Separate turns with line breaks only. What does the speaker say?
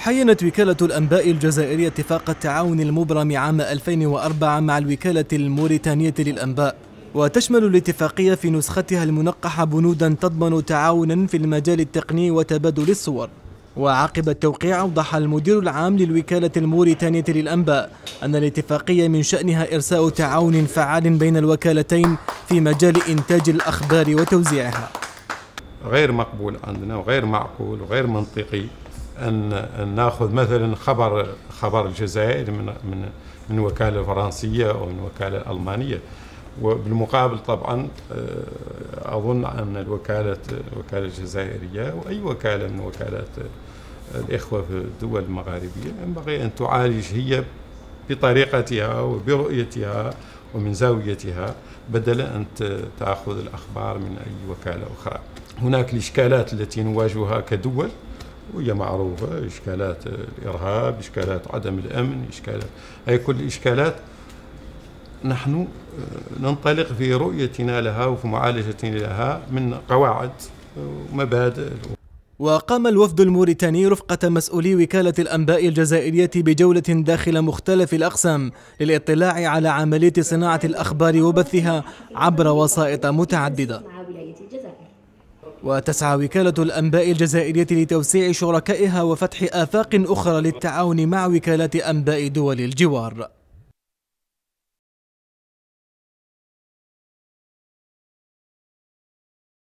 حينت وكالة الأنباء الجزائرية اتفاق التعاون المبرم عام 2004 مع الوكالة الموريتانية للأنباء. وتشمل الاتفاقية في نسختها المنقحة بنودا تضمن تعاونا في المجال التقني وتبادل الصور. وعقب التوقيع أوضح المدير العام للوكالة الموريتانية للأنباء أن الاتفاقية من شأنها إرساء تعاون فعال بين الوكالتين في مجال إنتاج الأخبار وتوزيعها.
غير مقبول عندنا وغير معقول وغير منطقي. أن نأخذ مثلا خبر خبر الجزائر من من من وكالة فرنسية أو من وكالة ألمانية وبالمقابل طبعا آه، أظن أن الوكالة الوكاله الجزائرية واي وكالة من وكالات الإخوة في الدول المغاربية ينبغي أن تعالج هي بطريقتها وبرؤيتها ومن زاويتها بدل أن تأخذ الأخبار من أي وكالة أخرى. هناك الإشكالات التي نواجهها كدول وهي معروفة إشكالات الإرهاب إشكالات عدم الأمن إشكالات هي كل الإشكالات نحن ننطلق في رؤيتنا لها وفي معالجتنا لها من قواعد ومبادئ.
وقام الوفد الموريتاني رفقة مسؤولي وكالة الأنباء الجزائرية بجولة داخل مختلف الأقسام للاطلاع على عملية صناعة الأخبار وبثها عبر وسائط متعددة. وتسعى وكالة الأنباء الجزائرية لتوسيع شركائها وفتح آفاق أخرى للتعاون مع وكالات أنباء دول الجوار.